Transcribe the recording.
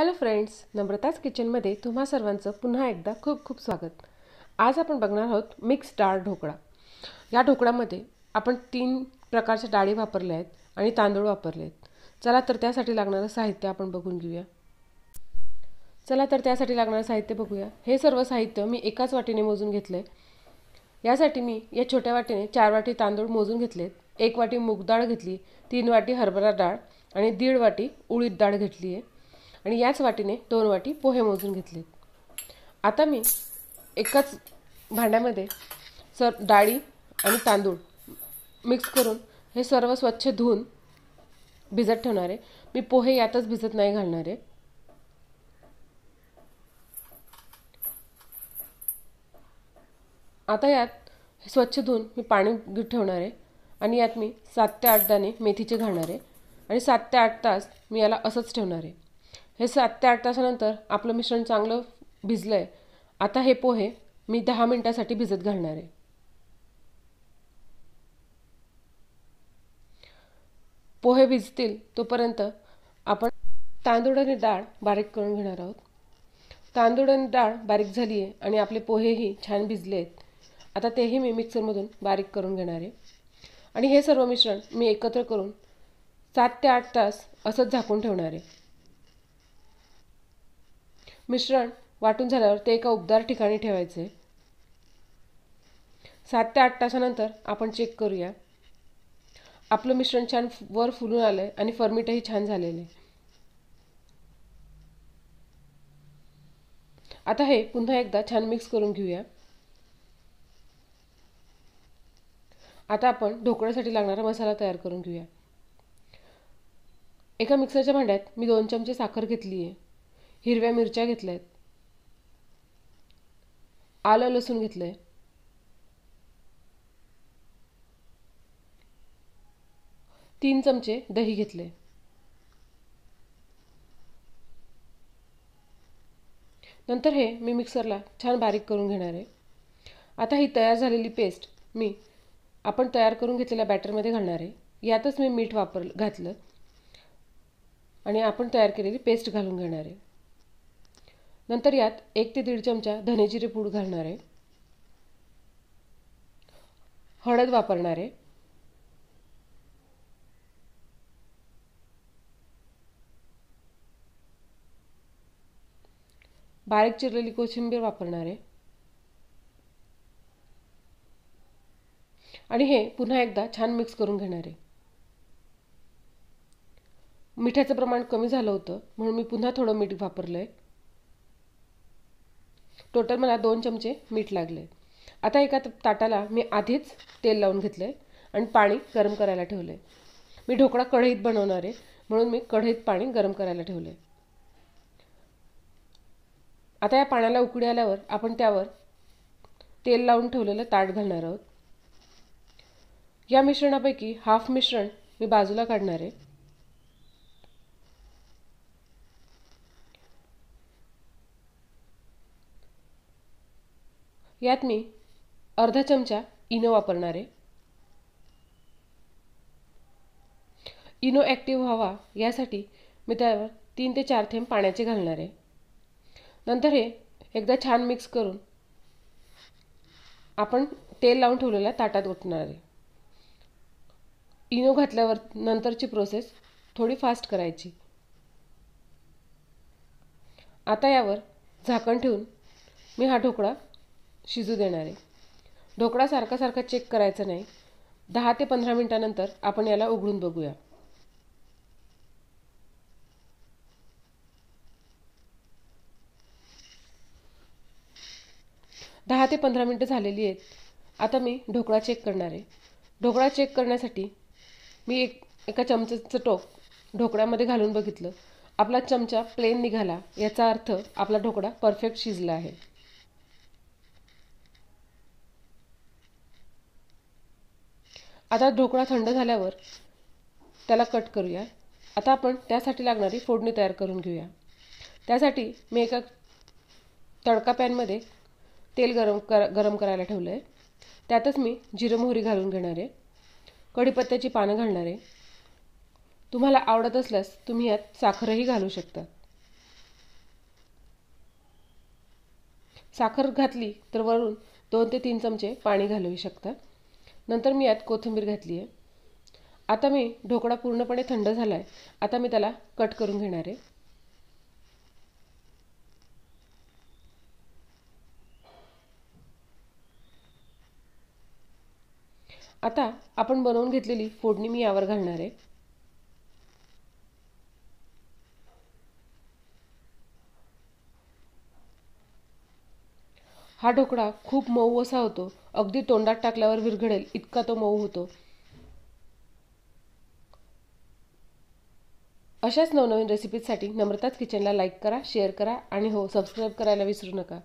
Hello friends नम्रताच किचनमध्ये तुम्हा सर्वांचं पुन्हा एकदा खूप खूप स्वागत. आज आपण बघणार आहोत मिक्स डाळ ढोकळा. या ढोकळामध्ये आपण तीन प्रकारच्या डाळी वापरल्या आहेत आणि तांदूळ वापरले आहेत. चला तर त्यासाठी लागणारं साहित्य आपण बघून घेऊया. चला तर त्यासाठी लागणारं साहित्य बघूया. हे सर्व साहित्य मी एकाच वाटीने मोजून घेतलं आहे यासाठी मी या छोट्या वाटीने चार वाटी तांदूळ मोजून घेतलेत. एक वाटी मूग डाळ घेतली तीन वाटी हरभरा डाळ आणि दीड वाटी उडीद डाळ घेतली आहे आणि याच वाटीने दोन वाटी पोहे मोजून घेतलेत आता मी एकाच भांड्यामध्ये सर डाळी आणि तांदूळ मिक्स करून हे सर्व स्वच्छ धुवून भिजत ठेवणार. आहे मी पोहे यातच भिजत नाही घालणार. आहे आता यात स्वच्छ धुवून मी पाणी ठेवणार आहे आणि यात मी सात ते आठ दाणे मेथीचे घालणार आहे आणि सात ते आठ तास मी याला असंच ठेवणार. आहे हे सात ते आठ तासानंतर आपलं मिश्रण चांगलं भिजलं आहे आता हे पोहे मी दहा मिनटासाठी भिजत घालणार आहे. पोहे भिजतील तोपर्यंत आपण तांदूळ आणि डाळ बारीक करून घेणार आहोत. तांदूळ आणि डाळ बारीक झाली आहे आणि आपले पोहेही छान भिजले आहेत आता तेही मी मिक्सरमधून बारीक करून घेणार आहे. आणि हे सर्व मिश्रण मी एकत्र करून सात ते आठ तास असंच झाकून ठेवणार आहे. मिश्रण वाटून झाल्यावर ते एका उबदार ठिकाणी ठेवायचे. सात ते आठ तासानंतर आपण चेक करूया. आपलं मिश्रण छान वर फुलून आलं आहे आणि फर्मिटही छान झालेले. आता हे पुन्हा एकदा छान मिक्स करून घेऊया. आता आपण ढोकळ्यासाठी लागणारा मसाला तयार करून घेऊया. एका मिक्सरच्या भांड्यात मी दोन चमचे साखर घेतली आहे हिरव्या मिरच्या घेतल्या आहेत आलं लसूण घेतलं आहे तीन चमचे दही घेतले नंतर हे मी मिक्सरला छान बारीक करून घेणार आहे. आता ही तयार झालेली पेस्ट मी आपण तयार करून घेतलेल्या बॅटरमध्ये घालणार आहे. यातच मी मीठ वापर घातलं. आणि आपण तयार केलेली पेस्ट घालून घेणार आहे. नंतर यात एक ते दीड चमचा धनेजिरे पूड घालणार आहे हळद वापरणार आहे बारीक चिरलेली कोशिंबीर वापरणार आहे आणि हे पुन्हा एकदा छान मिक्स करून घेणार. आहे मिठाचं प्रमाण कमी झालं होतं म्हणून मी पुन्हा थोडं मीठ वापरलं आहे टोटल मला दोन चमचे मीठ लागले आता एका ताटाला मी आधीच तेल लावून घेतलं आहे आणि पाणी गरम करायला ठेवलं आहे मी ढोकळा कढईत बनवणार आहे म्हणून मी कढईत पाणी गरम करायला ठेवलं आहे आता या पाण्याला उकडी आल्यावर आपण त्यावर तेल लावून ठेवलेलं ताट घालणार आहोत. या मिश्रणापैकी हाफ मिश्रण मी बाजूला काढणार आहे. यात मी अर्धा चमचा इनो वापरणार आहे. इनो ॲक्टिव्ह व्हावा यासाठी मी त्यावर तीन ते चार थेंब पाण्याचे घालणार आहे. नंतर हे एकदा छान मिक्स करून आपण तेल लावून ठेवलेल्या ताटात ओतणार आहे. इनो घातल्यावर नंतरची प्रोसेस थोडी फास्ट करायची. आता यावर झाकण ठेवून मी हा ढोकळा शिजू देणार आहे. ढोकळा सारखा सारखा चेक करायचा नाही. दहा ते पंधरा मिनटानंतर आपण याला उघडून बघूया. दहा ते पंधरा मिनटं झालेली आहेत. आता मी ढोकळा चेक करणार आहे. ढोकळा चेक करण्यासाठी मी एक एका चमच्याचं टोक ढोकळ्यामध्ये घालून बघितलं. आपला चमचा प्लेन निघाला. याचा अर्थ आपला ढोकळा परफेक्ट शिजला आहे. आता ढोकळा थंड झाल्यावर त्याला कट करूया. आता आपण त्यासाठी लागणारी फोडणी तयार करून घेऊया. त्यासाठी मी एका तडका पॅनमध्ये तेल गरम कर गरम करायला ठेवलं आहे त्यातच मी जिरं मोहरी घालून घेणार आहे. कढीपत्त्याची पानं घालणार आहे. तुम्हाला आवडत असल्यास तुम्ही यात साखरही घालू शकता. साखर घातली तर वरून दोन ते तीन चमचे पाणी घालवू शकता. नंतर मी यात कोथिंबीर घातली आहे. आता मी ढोकळा पूर्णपणे थंड झाला आहे आता मी त्याला कट करून घेणार आहे. आता आपण बनवून घेतलेली फोडणी मी यावर घालणार आहे. हा ढोकळा खूप मऊ असा होतो. अगदी तोंडात टाकल्यावर विरघडेल इतका तो मऊ होतो. अशाच नवनवीन रेसिपीजसाठी नम्रताच किचनला लाईक करा शेअर करा आणि हो सबस्क्राईब करायला विसरू नका.